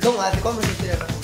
una ¿Y cómo hace? ¿Cómo se tira?